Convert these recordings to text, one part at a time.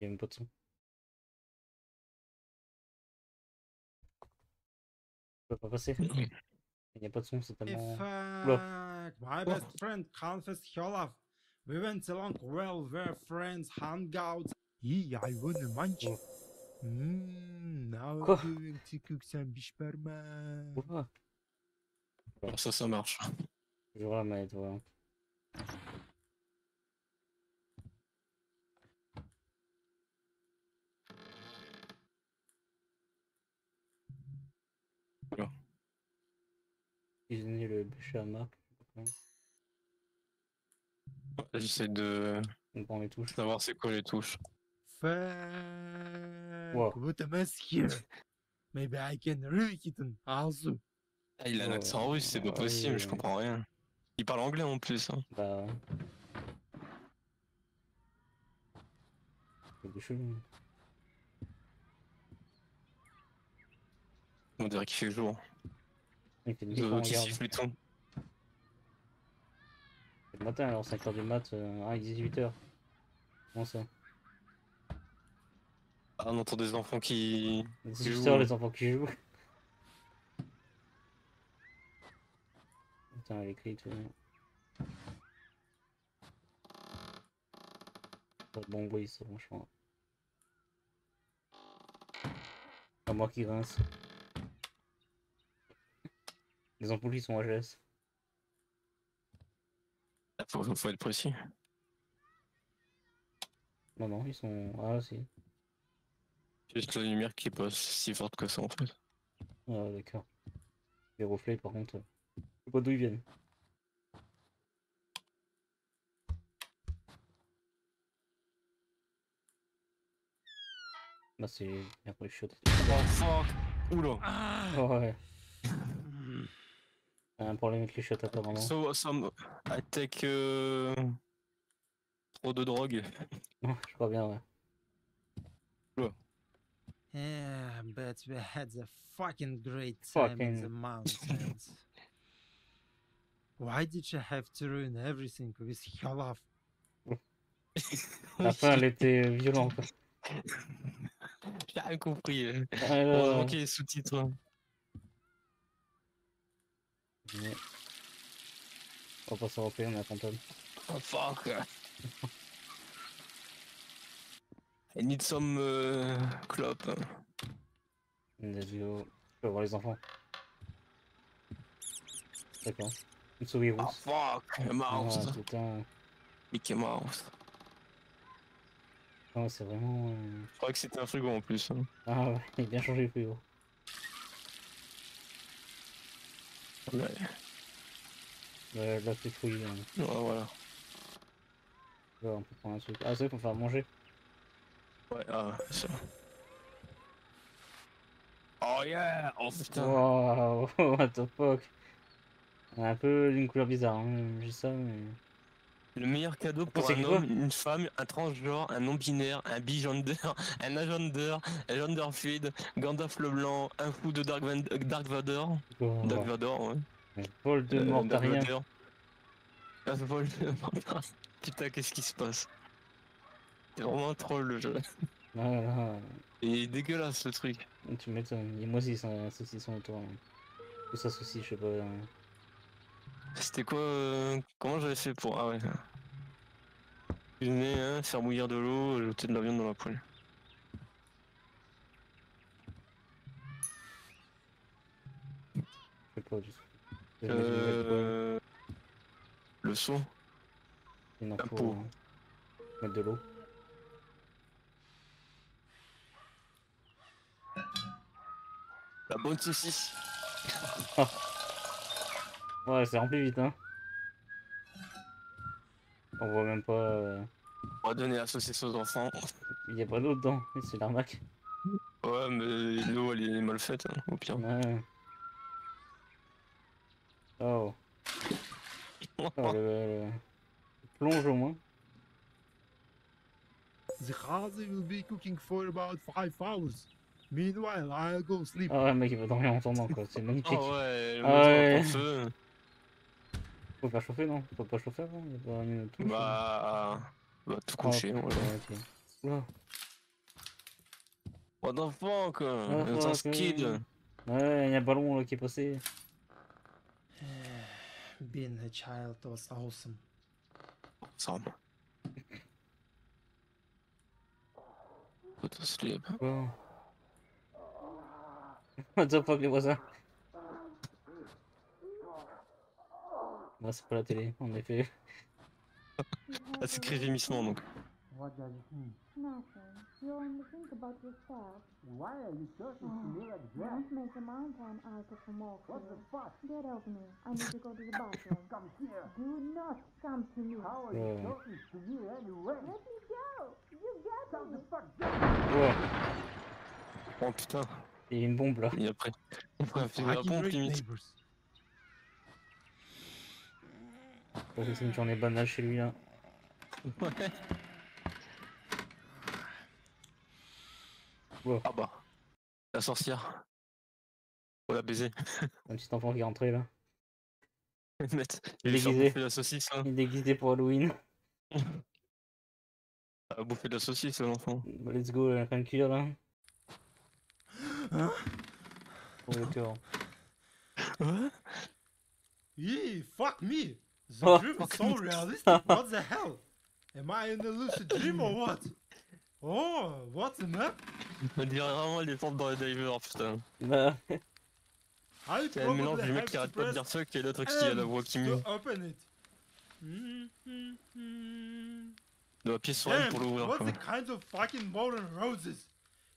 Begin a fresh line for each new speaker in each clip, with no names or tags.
Il y a même pas de son. Ça peut pas passer. Il n'y a pas de son, c'est tellement.
In fact, my best friend confessed Hjolaf. We went along well, were friends, hung out. İyi hayvanı manç.
Oh.
Hmm, now
Quoi?
doing to cook some bishperma.
Ouah,
Bon, ça, ça marche.
toujours la manette, voilà. Cuisiner le bûcher à marque.
J'essaie de
les touches.
savoir c'est quoi les touches.
Also.
Ah, il a un accent russe, c'est pas
ah
possible, je comprends rien. Il parle anglais en plus. Hein.
Bah. ouais. C'est chelou.
On dirait qu'il fait jour. Siffle et tout.
C'est le matin alors 5h du mat, euh, ah 18h. Comment ça
Ah, on entend des enfants qui.
18h
jouent.
les enfants qui jouent. Putain elle écrit tout. Pas de bon bruit ça franchement. Pas moi qui grince. Les ampoules qui sont HS.
Ah, Faut, faut être précis.
Non non ils sont. Ah si.
C'est juste la lumière qui est pas si forte que ça en fait.
Ah d'accord. Les reflets par contre. Je sais pas d'où ils viennent. Là c'est bien pour les chiottes.
Oh fuck? Oula
Ah.
Oh, ouais. Un problème avec les chiottes apparemment.
So, some... I take... euh, Trop de drogue.
Je crois bien ouais.
Yeah, but we had a fucking great time in the
Fucking-
mountains. Why did you have to ruin everything with Hjolaf?
La fin elle était violente.
J'ai rien compris. euh. Heureusement
là.
qu'il y a les sous-titres.
Mais- On va pas s'européen, on est à fantôme.
Oh fuck I need some euh,
go. Je peux voir les enfants. D'accord. Une souris
Oh
rousse.
fuck Mouse
Ah, putain.
Mickey Mouse.
Non, c'est vraiment. euh,
Je croyais que c'était un frigo en plus. hein.
Ah ouais, il a bien changé le frigo.
Ouais,
Ouais, là, c'est fouillé. hein.
ouais, voilà.
Là, on peut prendre un truc. Ah, c'est vrai qu'on fait à manger.
Ouais, ah, ça. Oh yeah Oh putain
Wow, what the fuck. Un peu une couleur bizarre, hein. J'ai ça, mais.
Le meilleur cadeau pour un homme, une femme, un transgenre, un non-binaire, un bigender, un agender, un gender fluid, Gandalf le blanc, un fou de Dark, Van- euh, Dark Vador.
Oh,
Dark Vador, ouais.
Voldemort,
Euh, Dark
rien.
Vader. Ah, Voldemort. Putain, qu'est-ce qui se passe? C'est vraiment un troll le jeu.
Ah, là,
Et dégueulasse le truc.
tu m'étonnes. Et moi aussi, c'est un saucisson autour. hein. Tout ça, saucisse, je sais pas. hein.
C'était quoi euh, Comment j'avais fait pour. Ah ouais. Cuisiner, hein, faire bouillir de l'eau, jeter de la viande dans la poêle.
Pas.
Euh... Le son
Il en faut euh, mettre de l'eau.
La bonne saucisse
Ouais, c'est rempli vite, hein. On voit même pas. euh,
On va donner la saucisse aux enfants.
Il y a pas d'eau dedans. C'est l'arnaque.
Ouais, mais l'eau elle est mal faite, hein, au pire.
Ouais. Oh. Oh, le, le- Plonge au moins.
The Khazi will be cooking for about five hours. Meanwhile, I'll go sleep.
Ah ouais, mec, il va dormir en attendant, quoi. C'est magnifique.
Oh ouais, le
Ah ouais.
feu.
Faut pas chauffer, non Faut pas chauffer avant Il y a pas une touche,
Bah. Bah, tout
Oh,
coucher, voilà.
ok. Oula.
What the fuck euh, Le temps
fuck,
skid.
Ouais, il y a un ballon là, qui est passé.
Being a child was awesome.
Ça va. Go to sleep.
What the fuck, les voisins? Moi, c'est pas la télé, en effet.
Ah, c'est écrit gémissement donc.
What does it mean?
Nothing. You only think about yourself.
Why are you talking to me like
Don't make a mountain out of a molehill.
fuck?
Get off me. I need to go to the bathroom.
Come here.
Do not come to me.
How
are you Yeah.
talking to me anyway?
Let me go. You got me.
fuck
Oh,
Oh putain.
il y a une bombe là.
Et après, après un film à la pompe limite.
C'est une journée banale chez lui là.
Ouais.
Wow.
Ah bah. La sorcière. Faut la baiser.
Un petit enfant qui est rentré là.
Net.
Il est déguisé.
bouffer la saucisse hein.
Il est déguisé pour Halloween.
Ah, bouffer de la saucisse l'enfant.
Bah, let's go, la fin de cuire là.
Hein?
Pour le cœur.
Yeah, fuck me. The
Oh,
dream is so realistic. What the hell? Am I in a lucid dream or what? Oh, what's the map?
On dirait vraiment les formes dans les divers, putain.
Bah,
I
C'est un mélange
probably
du mec
have
qui
to
arrête pas de
press
dire fuck et l'autre qui a la voix qui mue.
to open it. Mm-hmm.
De appuyer sur elle
Damn,
pour l'ouvrir
what the kind of fucking modern roses?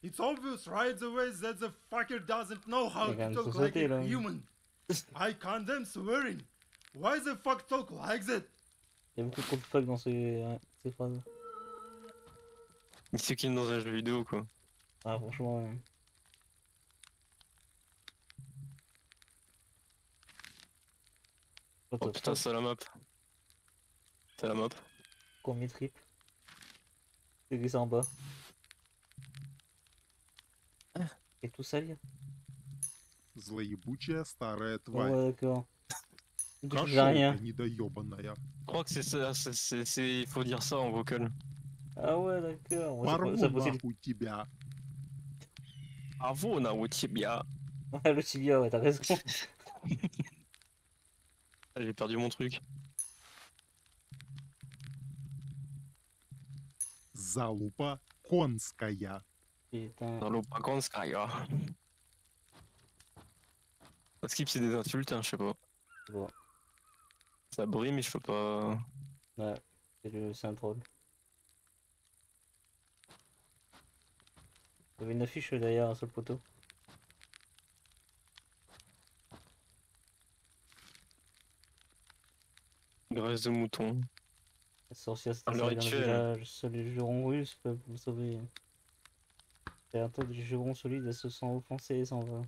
It's obvious right away that the fucker doesn't know how
Il y a quand
to talk like a human. I condemn swearing. Why the fuck talk like that?
il y a beaucoup trop de fuck dans ces, ouais, ces phrases.
Il se kill dans un jeu vidéo quoi.
Ah, franchement. ouais. What
Oh
the
putain,
fuck,
c'est la map. C'est la map.
combien de tripes J'ai glissé en bas. Et tout salir.
Злоебучая старая
Ouais,
тварь.
d'accord. Du coup, j'ai
Кошелка
rien.
недоебанная.
Je crois que c'est ça, c'est- c'est, c'est- il faut dire ça en vocal.
Ah ouais, d'accord. Ouais, c'est
Порву
pas- c'est possible.
нахуй тебя.
Bravo, na tibia.
Ouais, le tibia, ouais, t'as raison.
Ah, J'ai perdu mon truc.
Залупа конская.
Putain.
Dans l'Opakonskaya. Skip, c'est des insultes, hein, je sais pas.
Bon.
Ça brille, mais je peux pas.
Ouais, c'est le- c'est un troll. Il y avait une affiche derrière sur le poteau.
Graisse de mouton.
La sorcière village. Seuls les jurons russes peuvent vous sauver. Et un tas de jurons solides, elle se sent offensée et s'en va.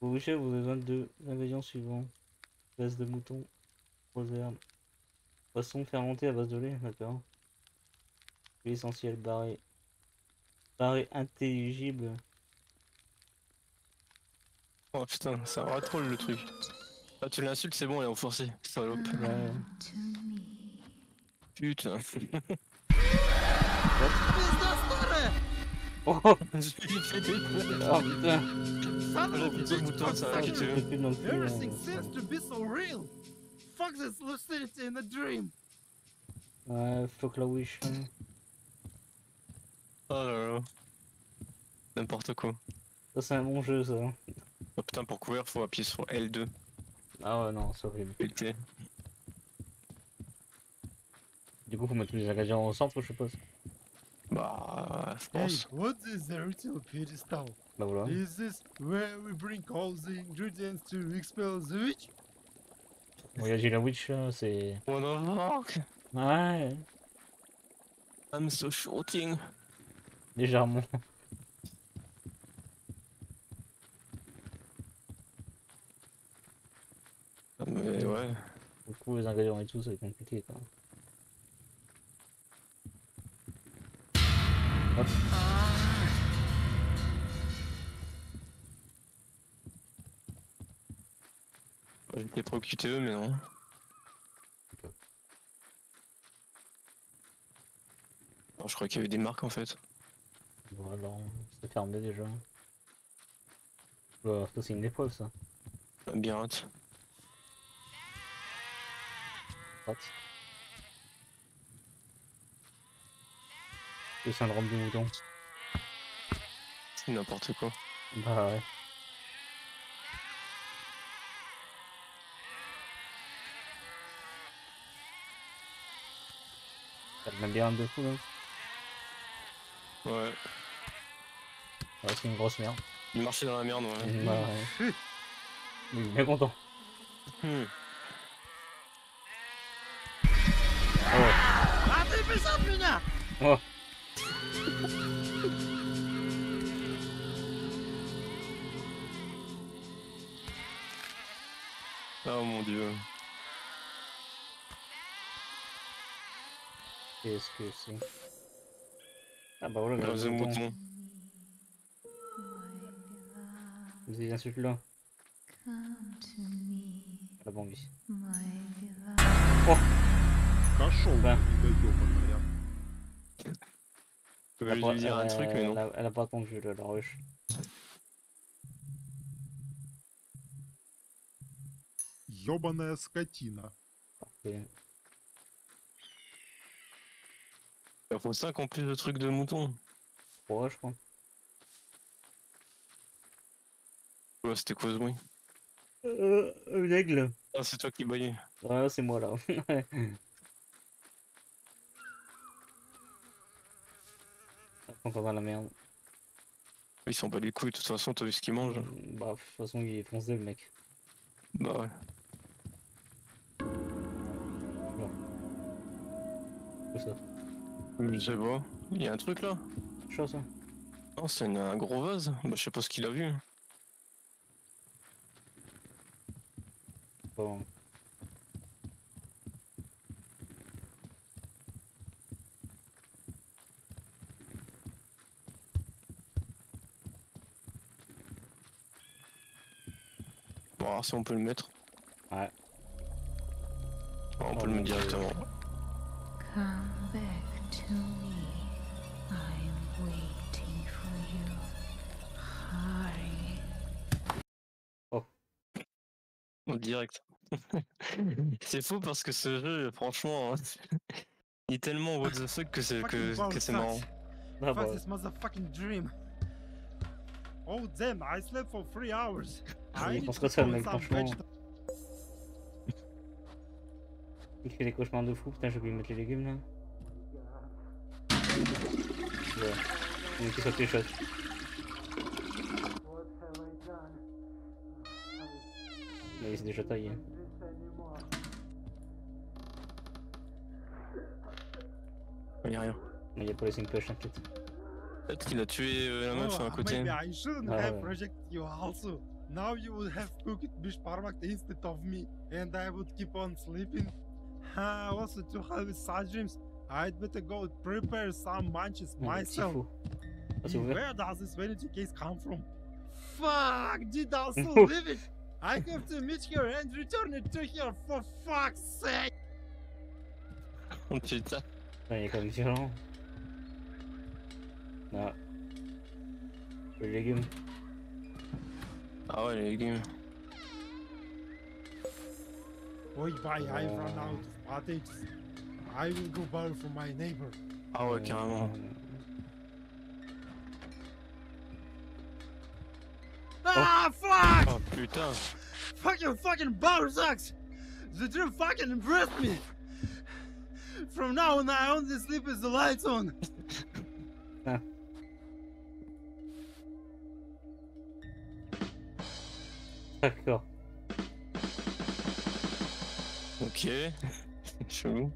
Vous wishez, vous avez besoin de l'ingrédient suivant. Graisse de mouton, rose herbe. Poisson fermenté à base de lait, d'accord. Huile essentielle, barré. Barré intelligible.
Oh putain, un vrai troll le truc. Ah, tu l'insultes, c'est bon, elle est. Salope.
Ouais.
Putain.
Oh,
fait des
oh putain!
This lucidity in a dream.
Ouais, fuck la wish. hein.
Oh là là. N'importe quoi.
Ça, c'est un bon jeu, ça.
Oh putain, pour courir, faut appuyer sur L2.
Ah ouais, non, c'est horrible. Du coup, faut mettre les ingrédients au centre, je suppose.
Bah, je
Hey,
pense.
what is the ritual pedestal?
Bah voilà.
Is this where we bring all the ingredients to expel the witch?
Voyager la witch, là, c'est.
What the fuck?
Ouais,
I'm so shooting.
légèrement.
Mais ouais.
Du coup, les ingrédients et tout, c'est compliqué, quoi. Hop.
J'étais préoccupé, mais non. Non, je crois qu'il y avait des marques en fait.
Voilà, c'est fermé déjà. Bah, ça c'est une épreuve ça.
Labyrinthe.
What Le syndrome du mouton.
C'est n'importe quoi.
Bah ouais. Labyrinthe de fou là
Ouais.
Ouais, c'est une grosse merde.
Il marchait dans la merde, ouais.
Bah ouais. Il est bien content. Oh.
Oh mon dieu.
Qu'est-ce que c'est Ah bah voilà,
Oh,
le
The
mouton.
mouton.
Des insultes là.
Come to me,
Ah bon, oui.
my beloved.
Пошел,
Да.
да ёбаная.
Je
Elle a
vais
pas-
lui dire un
elle-
truc, mais
elle
non.
a- Elle a pas attendu là, la ruche.
Ёбаная скотина.
Parfait.
Il faut 5 en plus de trucs de mouton.
Ouais, je crois.
Ouais, c'était quoi ce bruit
Euh, l'aigle.
Ah, c'est toi qui baillais.
Ouais, c'est moi là. Encore dans la merde.
Ils sont pas les couilles, de toute façon, t'as vu ce qu'ils mangent.
Bah, de toute façon, il est foncé le mec.
Bah ouais.
Tout ça?
Je sais pas. Il y a un truc là
Chaud ça.
Non, c'est une- un gros vase. Bah, je sais pas ce qu'il a vu.
Bon.
Bon, alors si on peut le mettre.
Ouais.
On
Oh
peut le
mon
mettre directement.
I'm waiting for you.
En direct. c'est faux parce que ce jeu, franchement, il est tellement what the fuck que c'est que, c'est marrant.
Ah bah,
this motherfucking dream. Oh damn, I slept for three hours.
Oui,
I need
pense que ça, franchement. il fait des cauchemars de fou. Putain, j'ai oublié de mettre les légumes là. Ouais. Il y a qui saute les shots. Mais il s'est déjà taillé.
Il y a rien.
Mais il y a pas les 5 pêches, t'inquiète.
Peut-être qu'il a tué euh, la meuf
Oh,
à côté.
Maybe I shouldn't
Ah
have
ouais.
projected you also. Now you would have cooked bishparmak instead of me, and I would keep on sleeping. Ah, also to have such dreams, I'd better go prepare some munches
Non, mais petit
myself.
fou. C'est ouvert
Where does this vanity case come from? Fuck, did I also leave it? I have to meet her and return it to her for fuck's sake!
Oh, putain.
Putain, il est quand même violent. Non. Les légumes.
Ah ouais, les légumes.
Oi, bye, I've run
Wow.
out of potatoes. I will go borrow from my neighbor.
Ah ouais, carrément.
Ah, fuck!
Oh putain.
Fucking fucking bar sucks! The dream fucking impressed me! From now on, I only sleep with the lights on.
D'accord.
Ok. Chelou.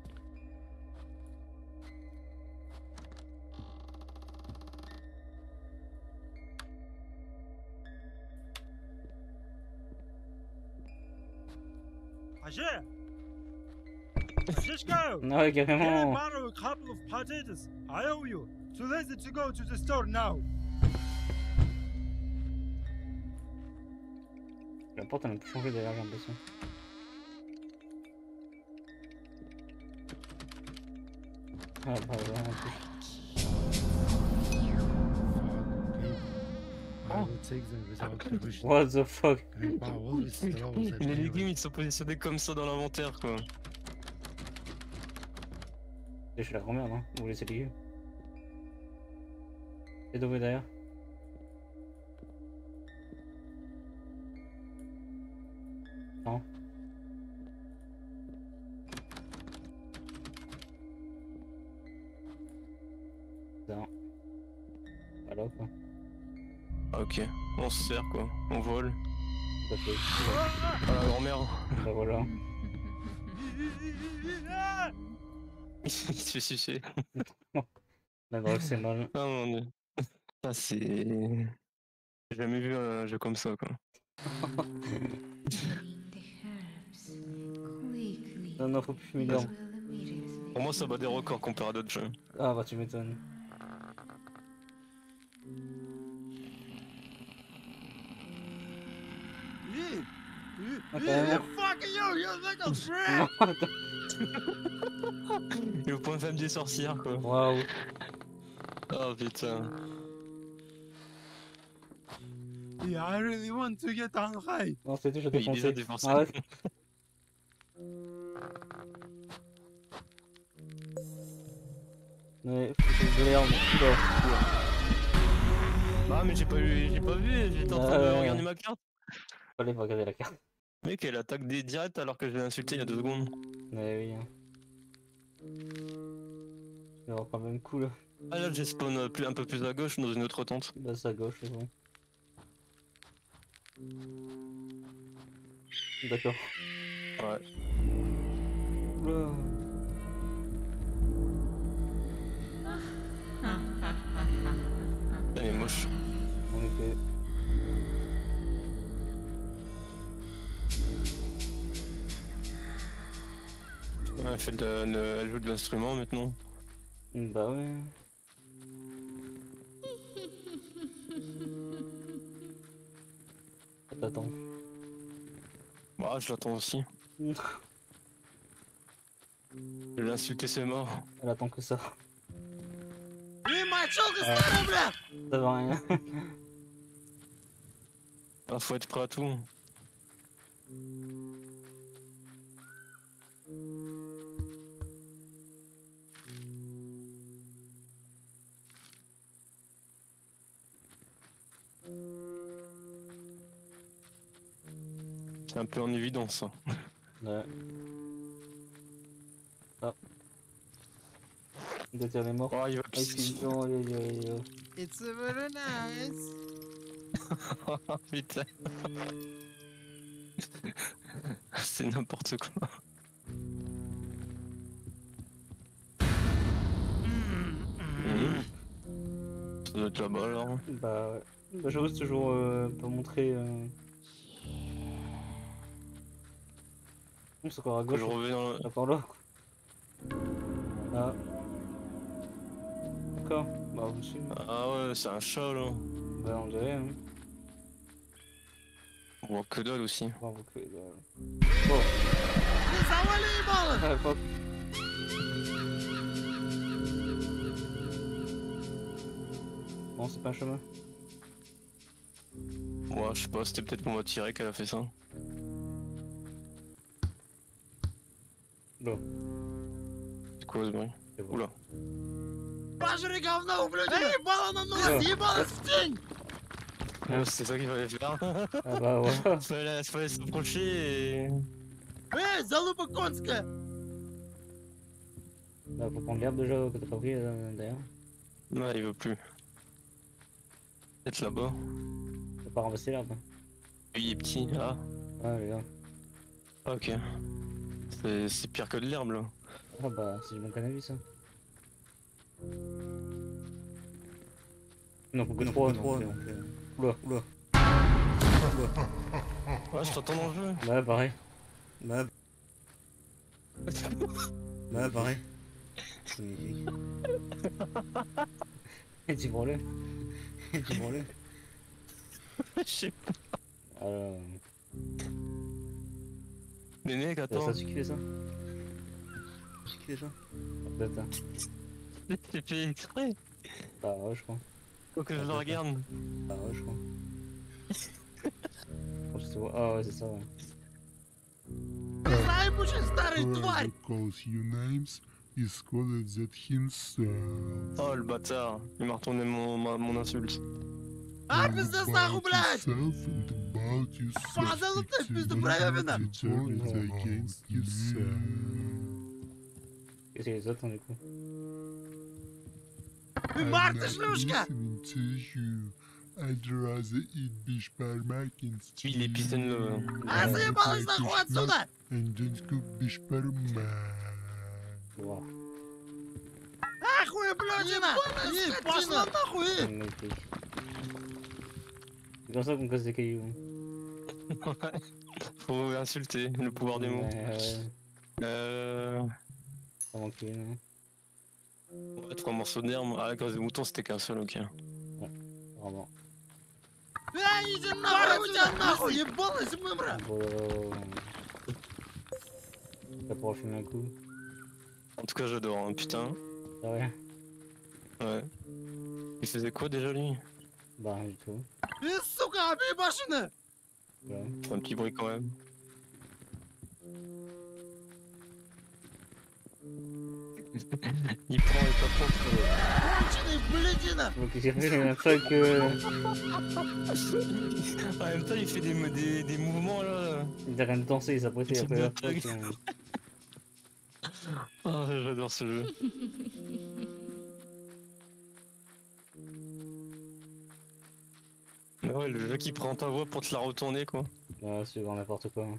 Ajay! Shishko!
Ah ouais,
Can I
carrément.
borrow a couple of potatoes? I owe you. Too lazy to go to the store now.
La porte, elle a pu changer derrière, j'ai l'impression. Ah bah ouais, en plus. What the fuck?
At
Les
me
légumes ils sont positionnés comme ça dans l'inventaire quoi.
C'est chez la grand-mère, non? Vous laissez les légumes. Et Dové derrière? Non Non. Voilà quoi.
Ah, ok, on se sert quoi, on vole.
Tout à fait.
Ah la grand-mère.
Bah voilà.
Il se fait sucer.
La drogue c'est mal.
Ah mon dieu. Ça c'est. J'ai jamais vu un jeu comme ça quoi.
Non, non, faut plus fumer
Pour moi ça bat des records comparé à d'autres jeux.
Ah bah tu m'étonnes.
Le point faible des sorcières quoi.
Waouh.
Oh putain.
Yeah, I really want to get on high.
Non, c'était je
Oui,
t'ai
déjà
foncé.
défoncé.
Arrête. Ouais, faut de l'herbe.
Ah mais j'ai pas vu, j'ai pas vu, j'étais en train de
Euh.
regarder ma carte.
Fallait pas regarder la carte.
Mec elle attaque des directs alors que je l'ai insulté il y a deux secondes.
Mais oui. hein. C'est vraiment quand même cool.
Ah là j'ai spawn euh, plus, un peu plus à gauche dans une autre tente.
Bah c'est à gauche, c'est bon. D'accord.
Ouais.
Oula.
Elle est moche.
En effet.
Elle, fait de, de- elle joue de l'instrument maintenant.
Bah ouais. T'attends.
Bah je l'attends aussi. Je l'ai insulté c'est mort.
Elle attend que ça. Ça va rien.
Ah, faut être prêt à tout. C'est un peu en évidence ça.
Ouais. Ah. Déterre est mort.
Oh, il va
Ah,
pisser.
c'est bon, aïe, aïe, aïe.
It's very nice.
Oh, putain. C'est n'importe quoi. Mhm. Ça doit être là-bas alors.
Bah ouais. Bah, j'ose toujours euh, pas montrer. Euh... c'est encore à
Que
gauche.
je reviens dans le...
Ah, par là. Ah. D'accord. Bah vous suivez.
Ah ouais, c'est un chat là.
Bah on dirait. Hein.
On voit que dalle aussi.
Bon, vous pouvez. Bah... Bon. Ah, fuck. Bon, c'est pas un chemin.
Moi, je sais pas, c'était peut-être pour m'attirer qu'elle a fait ça.
Là.
C'est quoi ce bruit
C'est bon.
Oula.
Пожри говно, ублюдок! Ебало на нос, ебало стень!
Ah, c'est ça qu'il fallait faire.
Ah bah voilà.
fallait, fallait s'approcher et...
Эй, залупа конская!
Bah faut prendre l'herbe déjà que t'as pas pris euh, d'ailleurs.
Non, il veut plus. Peut-être là-bas.
T'as pas ramassé l'herbe.
Lui, il est petit. Ah,
Ah les gars.
ah, ok. C'est- C'est pire que de l'herbe là.
Ah bah c'est du bon cannabis ça. Non, faut que trois, trois. Oula, oula.
Ouais, je t'entends dans le jeu.
Bah pareil. Bah. Bah pareil. C'est magnifique. Et tu prends le. Et tu prends le.
Je sais pas.
Alors.
Mais mec,
C'est
attends.
ça, tu kiffais ça Tu kiffais ça Peut-être. hein.
J'ai fait exprès.
Bah ouais, je crois.
Faut que je le regarde.
Bah ouais, je crois. Ah ouais, c'est ça, ouais.
Whoever calls you names is called that himself.
Oh le bâtard, il m'a retourné mon, ma- mon insulte.
Ар,
пиздец нахуй, блядь! Падал
ты,
пизду
проебина!
Ты
мартышнушка! I'd rather eat beef parmac instead.
Il est pissé de
l'eau.
Ah,
заебалась нахуй отсюда!
And.
Ахуй, блядина! Пошла нахуй!
C'est comme ça qu'on casse des cailloux. ouais.
Faut insulter le pouvoir des mots. Euh.
Hein.
Trois morceaux d'herbe. Ah, la cause des c'était qu'un seul, ok.
Ouais,
vraiment. Ça pourra un coup.
En tout cas, j'adore, hein, putain.
Ah ouais.
Ouais. Il faisait quoi déjà lui?
Bah rien du tout.
И, сука, объебашена!
Ouais.
C'est un petit bruit quand même. il prend et pas prend.
Конченый, блядина!
Donc j'ai fait la même fois que.
En même temps, il fait des, des, des mouvements là.
Il a rien de danser, il s'apprêtait après la fois
Truc.
que-
Ah, j'adore ce jeu. ouais, le jeu qui prend ta voix pour te la retourner quoi.
Ouais, c'est grand n'importe quoi. hein.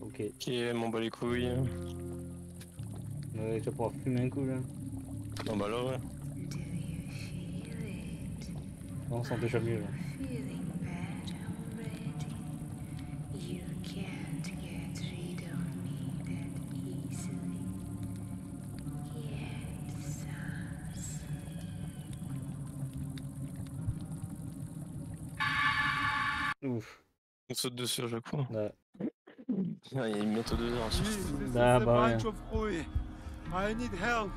Ok,
Ok, m'en bat les couilles.
ouais, tu vas pouvoir fumer un coup là.
Non bah là ouais.
It?
On sent déjà mieux là.
saute dessus à chaque fois.
Ouais.
Il est bientôt 2 heures.
Nah,
bah ouais.
I need help.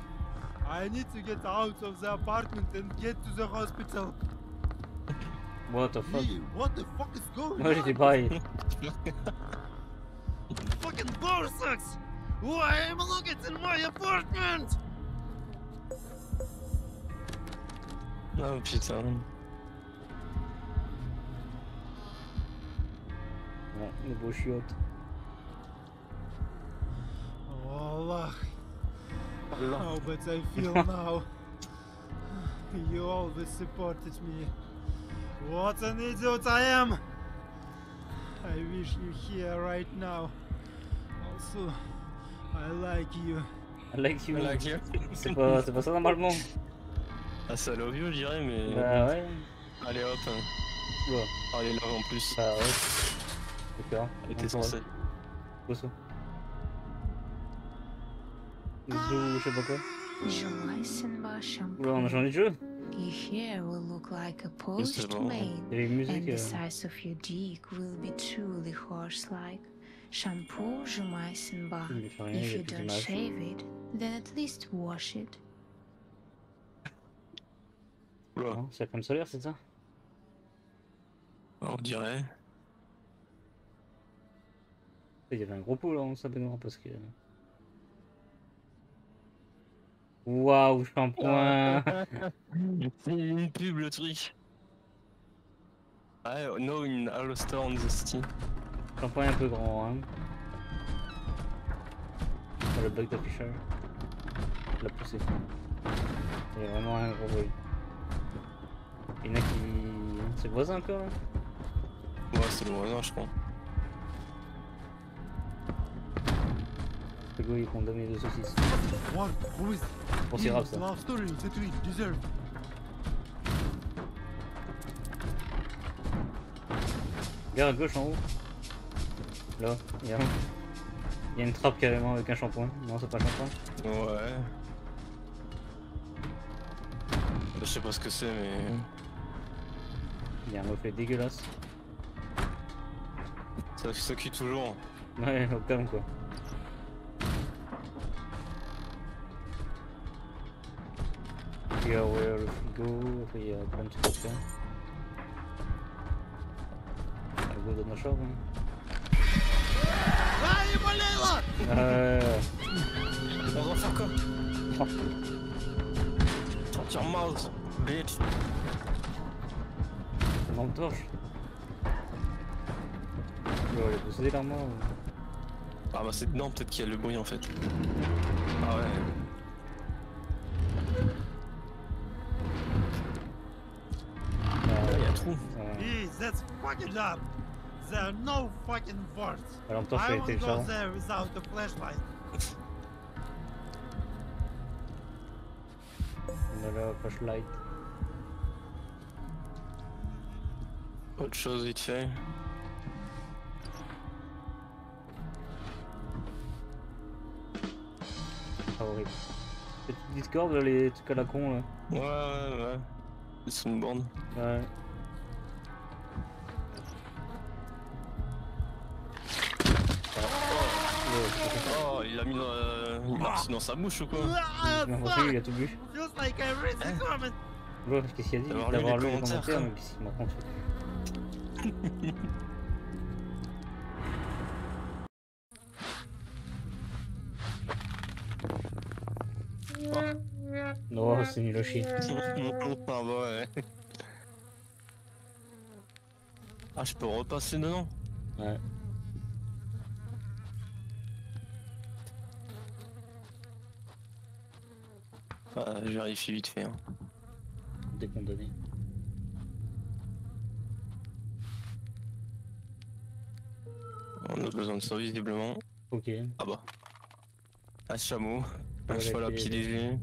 I need to get out of the apartment and get to the hospital.
What the fuck?
What the fuck is going
Where did
you
buy?
Fucking door! Why am I looking in my apartment?
Oh putain.
Beaux chiottes.
Oh, Allah. How but I feel now. You always supported me. What an idiot I am! I wish you here right now. Also, I like you.
I like you.
La gueule.
C'est pas, c'est pas ça normalement.
Ah, l'obvious, je dirais, mais.
Bah ouais.
Allez hop. hein.
Ouais.
Est là en plus.
Bah ouais
etc. Et
t'es
censé.
Quoi ça je sais pas quoi. Oula, on a changé de jeu
You here will look like a
poached maid,
and the
euh.
size of your dick will be truly horse-like. Shampoo
Jumaisenbach.
If you don't shave euh. it, then at least wash it.
C'est la solaire, c'est ça?
On dirait.
Il y avait un gros pot là en sa baignoire parce que. Waouh, shampoing
C'est une pub le truc. Ouais, no in all store on the city.
Shampoing un peu grand, hein. Oh, le bug d'affichage. La poussée. Il y a vraiment un gros bruit. Il y en a qui. C'est le voisin encore là
Ouais, c'est le voisin, je crois.
Le gars il compte donner deux saucisses. Bon, c'est grave ça. Regarde à gauche en haut. Là, il y a, il y a une trappe carrément avec un shampoing. Non, c'est pas un shampoing.
Ouais. Je sais pas ce que c'est, mais.
Il y a un reflet dégueulasse.
Ça s'occupe toujours.
Ouais, au calme quoi. Il y a ouvert le frigo, après il y a plein de trucs à faire. Le go dans la chambre. hein. Ah, ouais.
On va faire quoi? Shut your mouth, bitch.
Une torche. Clairement.
Ah bah c'est dedans peut-être qu'il y a le bruit en fait. Ah ouais.
That's fucking up. There are no fucking words.
Torche
I
a été
go there without the flashlight.
On a la flashlight.
Autre chose vite fait.
Ah, horrible. Petit Discord, les trucs à la con là.
Ouais ouais ouais. C'est une borne.
Ouais.
Oh, il a mis dans, euh, il l'a dans sa bouche ou quoi
Ah,
J'ai l'impression qu'il
fuck!
a tout bu. Ouais, qu'est-ce qu'il a dit
D'avoir lu les
lu les
commentaires,
mais qu'est-ce qu'il m'a raconté Non, c'est nul à chier.
ah ouais. Ah je peux repasser dedans
Ouais.
Ah, je vérifie vite fait. Hein. On a besoin de ça visiblement.
Ok.
Ah bah. Un chameau. Un cheval à pied léger.